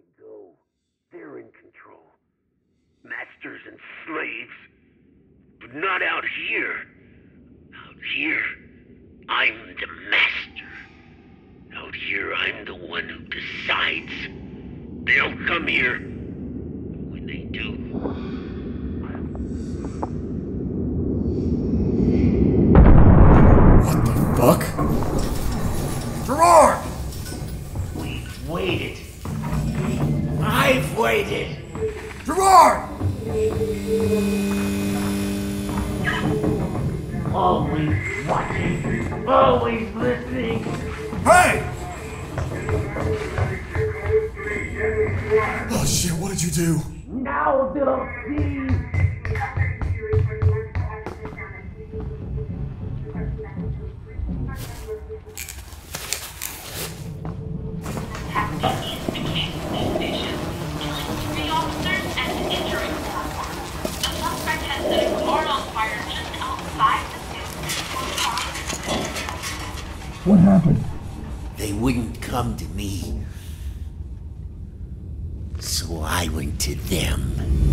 I go, they're in control. Masters and slaves. But not out here. Out here, I'm the master. Out here, I'm the one who decides. They'll come here. When they do, What the fuck? Gerard! I've waited. Gerard! Always watching. Always listening. Hey! Oh shit, what did you do? Now they'll see. Taxi What happened? They wouldn't come to me. So I went to them.